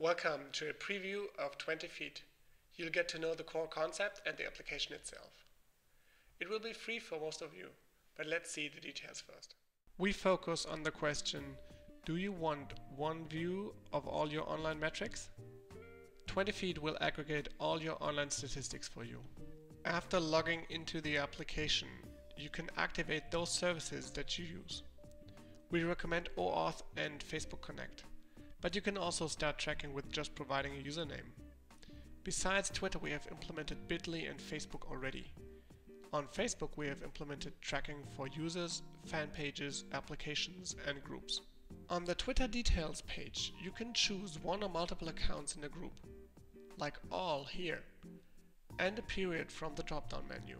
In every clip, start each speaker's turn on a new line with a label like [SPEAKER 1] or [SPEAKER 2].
[SPEAKER 1] Welcome to a preview of TwentyFeet. You'll get to know the core concept and the application itself. It will be free for most of you, but let's see the details first. We focus on the question, do you want one view of all your online metrics? TwentyFeet will aggregate all your online statistics for you. After logging into the application, you can activate those services that you use. We recommend OAuth and Facebook Connect. But you can also start tracking with just providing a username. Besides Twitter, we have implemented Bitly and Facebook already. On Facebook, we have implemented tracking for users, fan pages, applications, and groups. On the Twitter details page, you can choose one or multiple accounts in a group, like all here, and a period from the drop-down menu.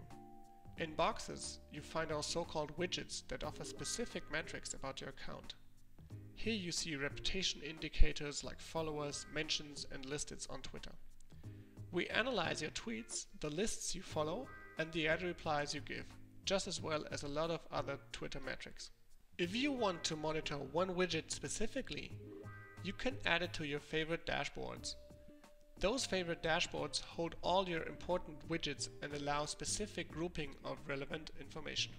[SPEAKER 1] In boxes, you find our so-called widgets that offer specific metrics about your account. Here you see reputation indicators like followers, mentions and listeds on Twitter. We analyze your tweets, the lists you follow and the at replies you give, just as well as a lot of other Twitter metrics. If you want to monitor one widget specifically, you can add it to your favorite dashboards. Those favorite dashboards hold all your important widgets and allow specific grouping of relevant information.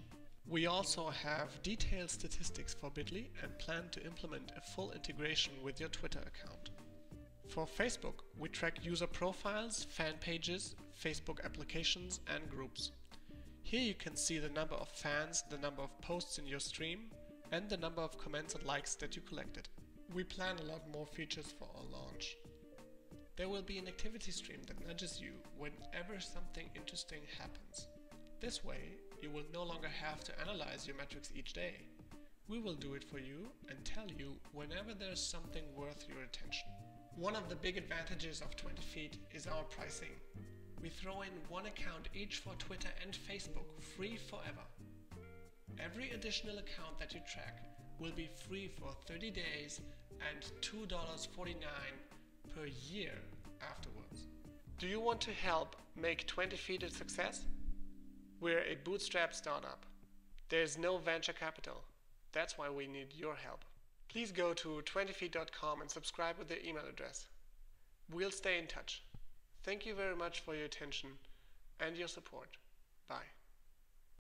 [SPEAKER 1] We also have detailed statistics for Bitly and plan to implement a full integration with your Twitter account. For Facebook, we track user profiles, fan pages, Facebook applications and groups. Here you can see the number of fans, the number of posts in your stream, and the number of comments and likes that you collected. We plan a lot more features for our launch. There will be an activity stream that nudges you whenever something interesting happens. This way, you will no longer have to analyze your metrics each day. We will do it for you and tell you whenever there's something worth your attention. One of the big advantages of TwentyFeet is our pricing. We throw in one account each for Twitter and Facebook, free forever. Every additional account that you track will be free for 30 days and $2.49 per year afterwards. Do you want to help make TwentyFeet a success? We're a bootstrap startup. There's no venture capital. That's why we need your help. Please go to twentyfeet.com and subscribe with the email address. We'll stay in touch. Thank you very much for your attention and your support. Bye.